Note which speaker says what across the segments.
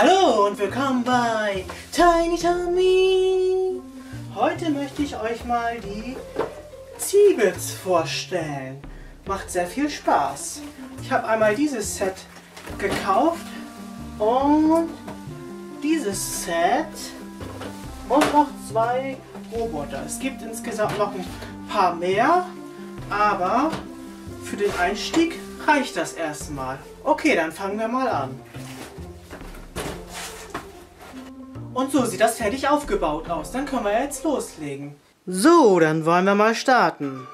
Speaker 1: Hallo und willkommen bei Tiny Tommy. Heute möchte ich euch mal die Ziebels vorstellen. Macht sehr viel Spaß. Ich habe einmal dieses Set gekauft und dieses Set und noch zwei Roboter. Es gibt insgesamt noch ein paar mehr, aber für den Einstieg reicht das erstmal. Okay, dann fangen wir mal an. Und so sieht das fertig aufgebaut aus. Dann können wir jetzt loslegen. So, dann wollen wir mal starten.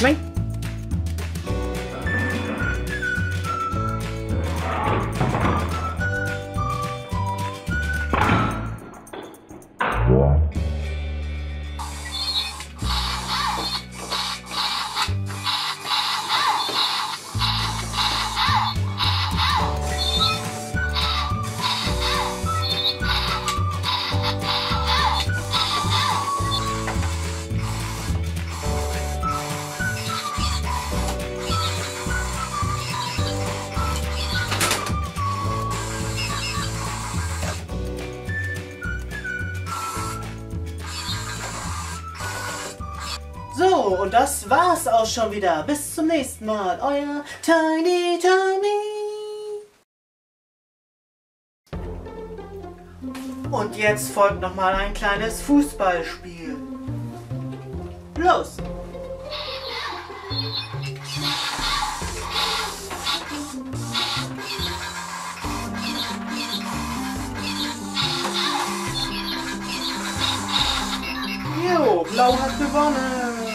Speaker 1: Bye. So, und das war's auch schon wieder. Bis zum nächsten Mal. Euer Tiny Tommy. Und jetzt folgt noch mal ein kleines Fußballspiel. Los! Jo, Blau hat gewonnen.